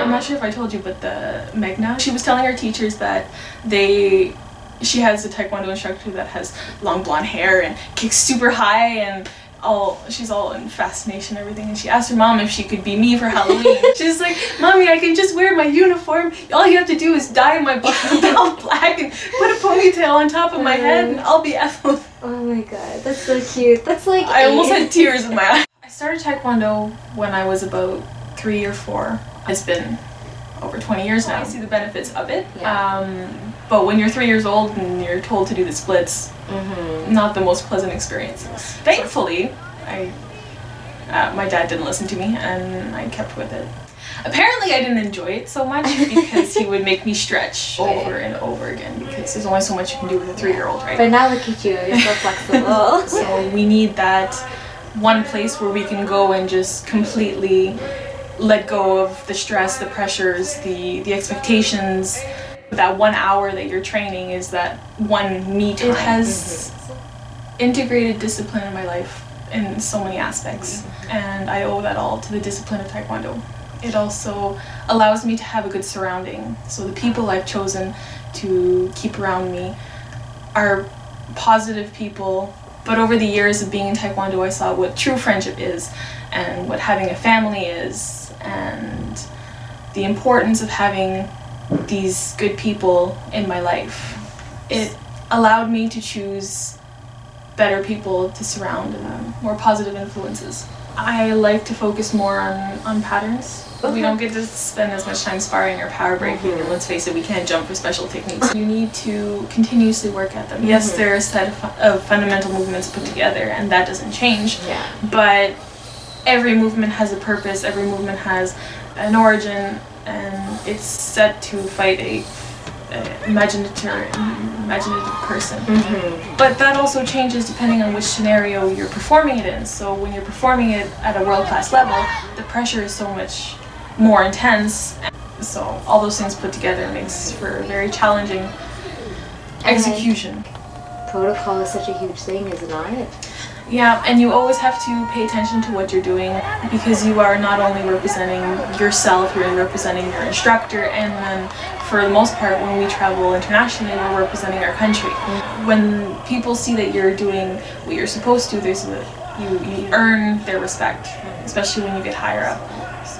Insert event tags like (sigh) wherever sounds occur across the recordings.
I'm not sure if I told you, but the Megna, she was telling her teachers that they, she has a taekwondo instructor that has long blonde hair and kicks super high and all, she's all in fascination and everything. And she asked her mom if she could be me for Halloween. (laughs) she's like, mommy, I can just wear my uniform. All you have to do is dye my (laughs) belt black and put a ponytail on top of my head and I'll be (laughs) Ethel. Oh my god, that's so cute. That's like I almost had tears in my eyes. I started Taekwondo when I was about three or four. It's been over 20 years now. I see the benefits of it. Yeah. Um, but when you're three years old and you're told to do the splits, Mm-hmm. not the most pleasant experiences. Thankfully, I uh, my dad didn't listen to me and I kept with it. Apparently, I didn't enjoy it so much (laughs) because he would make me stretch over and over again because there's only so much you can do with a three-year-old, right? But now look at you, you're so flexible. (laughs) So we need that one place where we can go and just completely let go of the stress, the pressures, the the expectations. That one hour that you're training is that one me time. It has mm-hmm. integrated discipline in my life in so many aspects, mm-hmm. and I owe that all to the discipline of Taekwondo. It also allows me to have a good surrounding. So the people I've chosen to keep around me are positive people. But over the years of being in Taekwondo, I saw what true friendship is and what having a family is and the importance of having these good people in my life. It allowed me to choose better people to surround and more positive influences. I like to focus more on, on patterns. We don't get to spend as much time sparring or power breaking, and mm-hmm. let's face it, we can't jump for special techniques. You need to continuously work at them. Mm-hmm. Yes, there are a set of, of fundamental movements put together, and that doesn't change. Yeah. But every movement has a purpose, every movement has an origin, and it's set to fight a, a imaginative, imaginative person. Mm-hmm. But that also changes depending on which scenario you're performing it in. So when you're performing it at a world class level, the pressure is so much more intense. So all those things put together makes for a very challenging execution. Protocol is such a huge thing, isn't it not? Yeah, and you always have to pay attention to what you're doing because you are not only representing yourself, you're representing your instructor, and then for the most part, when we travel internationally, we're representing our country. When people see that you're doing what you're supposed to, there's a, you, you earn their respect, especially when you get higher up.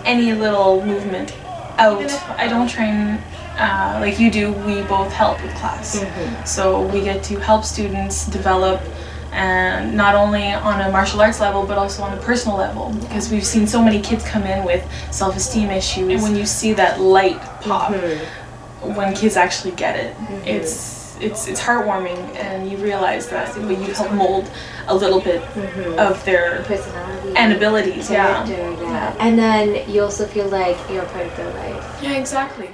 Any little movement out, I don't train uh, like you do, we both help with class. So we get to help students develop and not only on a martial arts level but also on a personal level because we've seen so many kids come in with self-esteem issues. And when you see that light pop mm-hmm. when kids actually get it mm-hmm. it's it's it's heartwarming and you realize that you help mold a little bit mm-hmm. of their Personality. and abilities yeah. Yeah. And then you also feel like you're part of their life. yeah exactly.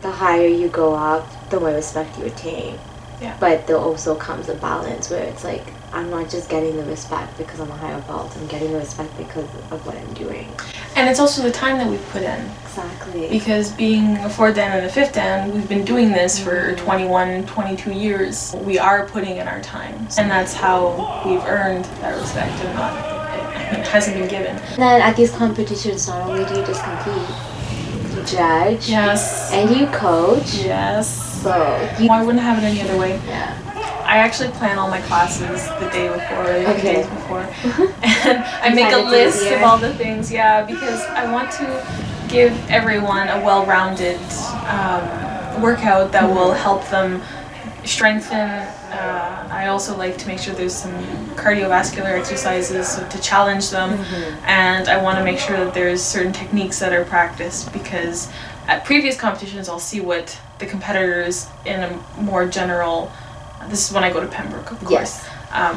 The higher you go up, the more respect you attain. Yeah. But there also comes a balance where it's like I'm not just getting the respect because I'm a higher belt. I'm getting the respect because of what I'm doing. and it's also the time that we've put in Exactly. because being a fourth dan and a fifth dan, we've been doing this for mm-hmm. 21, 22 years. We are putting in our time, and that's how we've earned that respect and not it, it hasn't been given. And then at these competitions, not only do you just compete, you judge Yes. and you coach. Yes. So you, I wouldn't have it any other way. yeah. I actually plan all my classes the day before, or the Okay. days before, (laughs) and I make a list easier? of all the things. Yeah, because I want to give everyone a well-rounded um, workout that will Mm-hmm. help them strengthen. Uh, I also like to make sure there's some cardiovascular exercises so to challenge them, Mm-hmm. and I want to make sure that there's certain techniques that are practiced because at previous competitions I'll see what the competitors in a more general. This is when I go to Pembroke, of course. Yes. Um,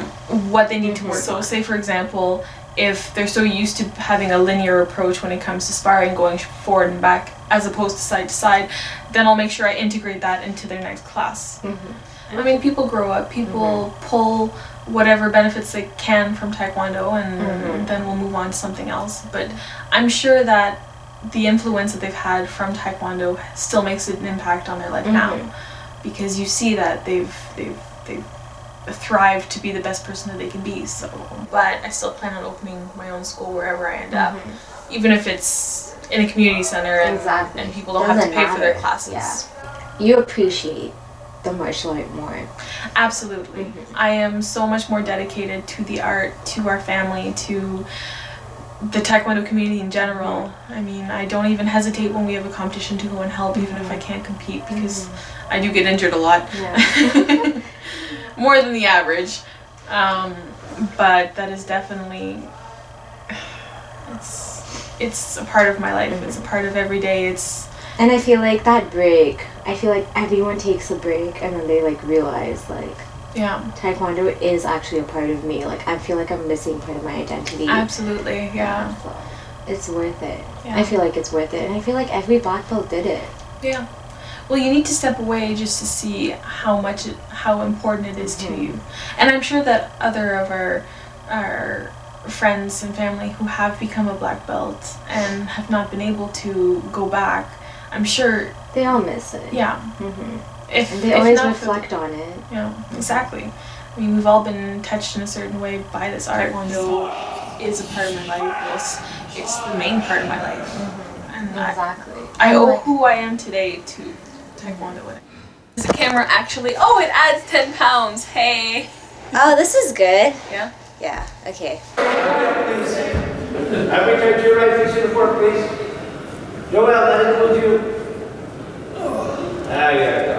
what they need to work. So, say for example, if they're so used to having a linear approach when it comes to sparring, going forward and back as opposed to side to side, then I'll make sure I integrate that into their next class. I mean, people grow up, people mm-hmm. pull whatever benefits they can from Taekwondo, and mm-hmm. then we'll move on to something else. But I'm sure that the influence that they've had from Taekwondo still makes an impact on their life mm-hmm. now, because you see that they've they've they've thrived to be the best person that they can be. So, but I still plan on opening my own school wherever I end up, even if it's in a community center and, Exactly. and people don't have to Doesn't pay for their classes. Yeah. You appreciate the martial art more. Absolutely. Mm-hmm. I am so much more dedicated to the art, to our family, to the Taekwondo community in general. Mm-hmm. I mean, I don't even hesitate when we have a competition to go and help, even if I can't compete, because I do get injured a lot. Mm-hmm. Yeah. (laughs) more than the average. Um, but that is definitely it's it's a part of my life. It's a part of every day. It's And I feel like that break, I feel like everyone takes a break and then they like realize like yeah, Taekwondo is actually a part of me. Like I feel like I'm missing part of my identity. absolutely. Yeah. So it's worth it. Yeah. I feel like it's worth it. And I feel like every black belt did it. Yeah. Well, you need to step away just to see how much it, how important it is to mm-hmm. you. And I'm sure that other of our our friends and family who have become a black belt and have not been able to go back, I'm sure, They all miss it. yeah. hmm If, And they if always not for the- reflect on it. Yeah, exactly. I mean, we've all been touched in a certain way by this art. Taekwondo is a part of my life. It's, it's the main part of my life. And Exactly. I owe who I am today to Taekwondo. Is the camera actually? Oh, it adds 10 pounds. Hey. Oh, this is good. Yeah? Yeah. Okay. Have me turn to your right, facing the fork, please. Joel, let it go you. There you go.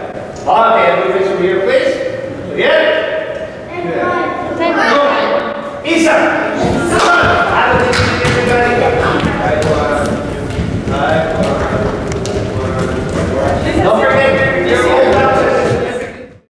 Okay, move this from here, please. Again. Good. Isa.